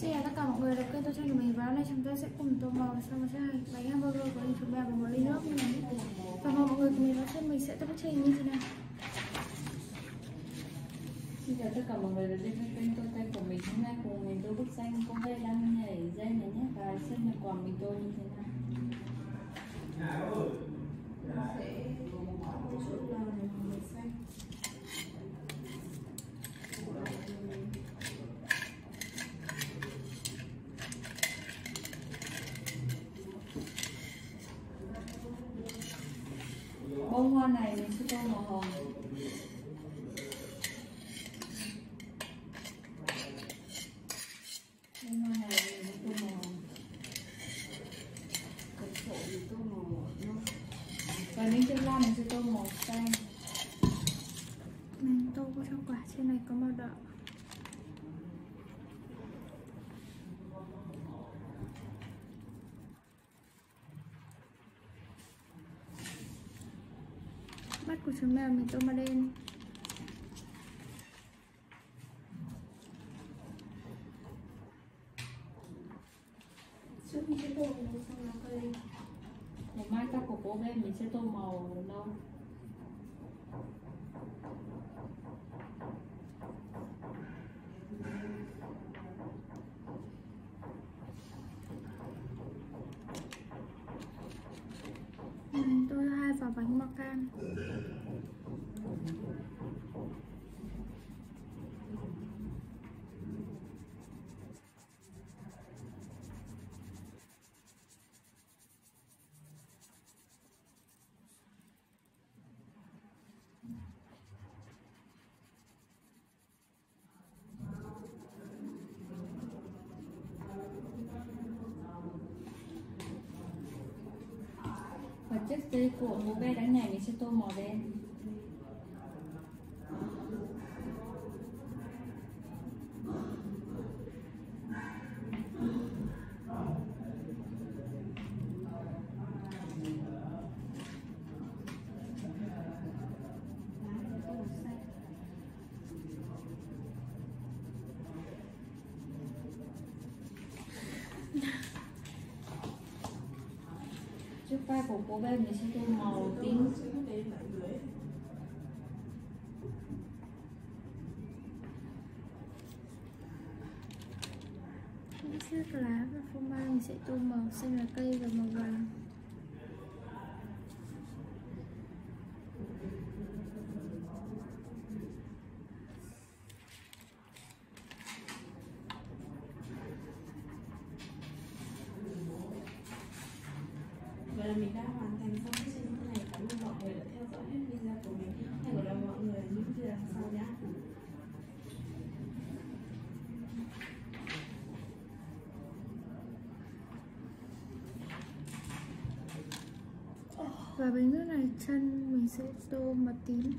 Xin chào tất cả mọi người đã kênh tôi cho mình. Và hôm nay chúng ta sẽ cùng tô màu và xong sẽ hành bánh hamburger của hình chúng mèo và một ly nước như này. Và mời mọi người cùng mình vào xem mình sẽ tập trình như thế nào. Xin chào tất cả mọi người đã đến với kênh tôi tay của mình. Hôm nay cùng mình tô bức xanh công nghệ đang nhảy dây này nhé. Và xem được quả mình tô như thế nào sẽ một chút nào để mình xanh bông hoa này mình sẽ tô màu hồng bông hoa này mình tô màu hồng Cái sổ thì tô màu nâu và những chân lan mình sẽ tô màu xanh Mình tô trong quả trên này có màu đỏ. Của chú mèo mình tô màu đen Trước khi tô mình xong là cây ngày mai các của cô bên mình sẽ tô màu nâu. Mình tô hai quả bánh mọc chiếc dây của bố bé đánh này mình sẽ tô màu đen. Phục của cô bé mình sẽ tô màu tím Những chiếc lá và phô mai mình sẽ tô màu xanh lá cây và màu vàng. Vậy là mình đã hoàn thành xong cái chương trình này. Cảm ơn mọi người đã theo dõi hết video của mình. Hẹn gặp lại mọi người ở những video sau nhé. và bên nước này chân mình sẽ tô mật tím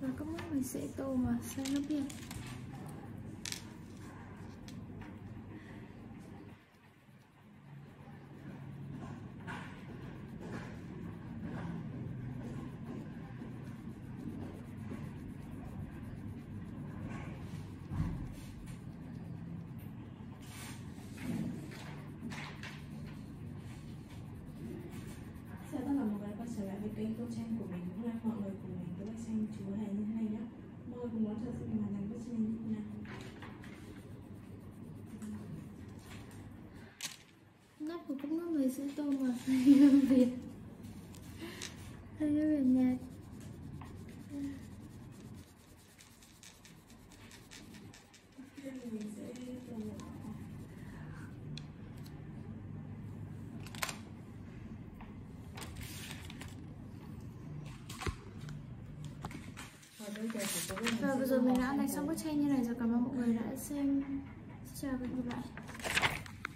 và các mốc mình sẽ tô màu xanh nước biển Chào tất cả mọi người quay trở lại với kênh tô tranh của mình. Hôm nay mọi người cùng mình tô bức tranh chú này như thế này nhé. Mọi người cùng sự hoàn thành như nào. nắp của cốc nước người sữa tôm mà việt xanh nước việt nhạt Tiếp thì mình sẽ tô màu đỏ và bây giờ mình vừa rồi mình đã xanh đánh xong bức tranh như này, rồi cảm ơn mọi người đã xem. Xin chào và hẹn gặp lại.